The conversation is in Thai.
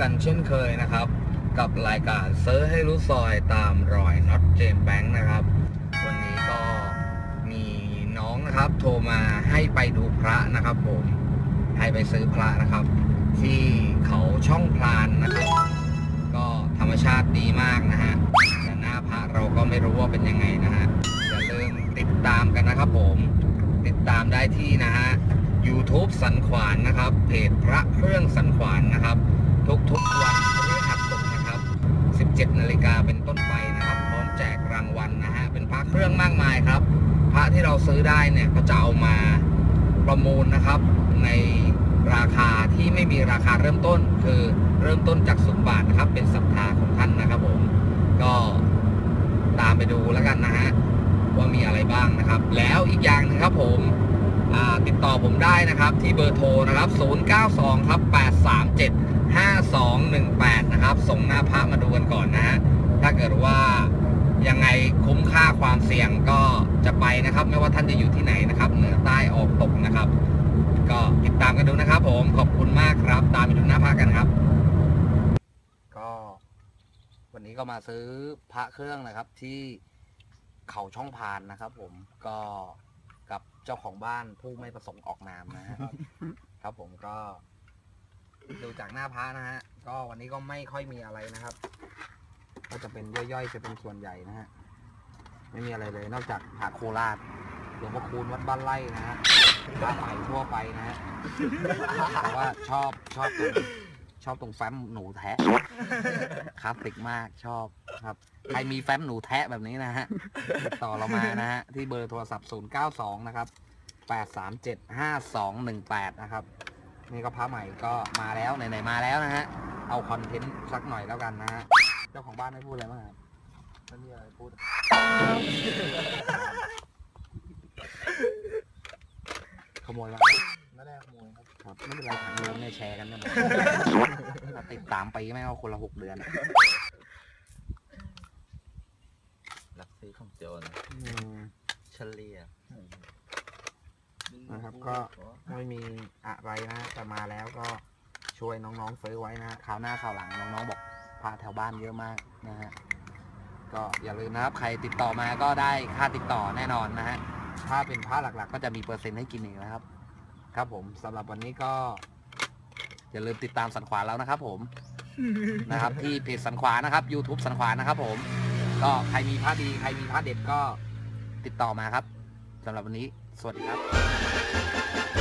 กันเช่นเคยนะครับ กับรายการเซิร์ให้รู้ซอยตามรอยน็อตเจมแบงค์นะครับ วันนี้ก็มีน้องนะครับโทรมาให้ไปดูพระนะครับผมให้ไปซื้อพระนะครับ ที่เขาช่องพลานนะครับ ก็ธรรมชาติดีมากนะฮะแต่หน้าพระเราก็ไม่รู้ว่าเป็นยังไงนะฮะอย่าลืมติดตามกันนะครับผมติดตามได้ที่นะฮะ YouTube สันขวานนะครับ เพจพระเครื่องสันขวานนะครับ ทุกๆวันพฤหัสศุกร์นะครับ 17 นาฬิกาเป็นต้นไปนะครับ พร้อมแจกรางวัลนะฮะ เป็นพระเครื่องมากมายครับ พระที่เราซื้อได้เนี่ยก็จะเอามาประมูลนะครับ ในราคาที่ไม่มีราคาเริ่มต้น คือเริ่มต้นจากศูนย์บาทนะครับ เป็นศรัทธาของท่านนะครับผม ก็ตามไปดูแล้วกันนะฮะว่ามีอะไรบ้างนะครับ แล้วอีกอย่างหนึงครับผม ติดต่อผมได้นะครับที่เบอร์โทรนะครับ 092 ครับ 837 5218 นะครับ ส่งหน้าพระมาดูกันก่อนนะฮะถ้าเกิดว่ายังไงคุ้มค่าความเสี่ยงก็จะไปนะครับ ไม่ว่าท่านจะอยู่ที่ไหนนะครับเหนือใต้ออกตกนะครับ ก็ติดตามกันดูนะครับผมขอบคุณมากครับ ตามไปดูหน้าพระกันครับ ก็วันนี้ก็มาซื้อพระเครื่องนะครับที่เขาช่องพานนะครับ ผมก็ กับเจ้าของบ้านผู้ไม่ประสงค์ออกนามนะฮะครับผมก็ ดูจากหน้าพระนะฮะ ก็วันนี้ก็ไม่ค่อยมีอะไรนะครับ ก็จะเป็นย่อยๆ จะเป็นส่วนใหญ่นะฮะ ไม่มีอะไรเลย นอกจากหาโคราชหลวงพ่อคูณวัดบ้านไร่นะฮะพระใหม่ทั่วไปนะฮะแต่ว่าชอบชอบตรง ชอบตรงแฟ้มหนูแทะ คลาสสิกมากชอบครับ ใครมีแฟ้มหนูแทะแบบนี้นะฮะติดต่อเรามานะฮะ ที่เบอร์โทรศัพท์ 092 นะครับ 837 5218 นะครับ นี่ก็พระใหม่ก็มาแล้วไหนๆมาแล้วนะฮะ เอาคอนเทนต์สักหน่อยแล้วกันนะฮะ เจ้าของบ้านไม่พูดอะไรบ้างครับไม่มีอะไรพูด ขโมยมาไม่ได้ขโมย ครับครับ ไม่เป็นไรถังเงินเนี่ยแชร์กันนะเราติดตามไปไม่เอาคนละหกเดือนลักซื้อของโจรอืม เฉลี่ยนะครับก็ ไม่มีอะไรนะแต่มาแล้วก็ช่วยน้องๆซื้อไว้นะฮะคราวหน้าคราวหลังน้องๆบอกพาแถวบ้านเยอะมากนะฮะก็อย่าลืมนะครับใครติดต่อมาก็ได้ค่าติดต่อแน่นอนนะฮะถ้าเป็นผ้าหลักๆ ก็จะมีเปอร์เซ็นต์ให้กินอีกนะครับ ครับผมสำหรับวันนี้ก็อย่าลืมติดตามสันขวานแล้วนะครับ ผม นะครับ ที่เพจสันขวานนะครับ YouTube สันขวานนะครับ ผม ก็ใครมีผ้าดีใครมีผ้าเด็ดก็ติดต่อมาครับสำหรับวันนี้ สวัสดีครับ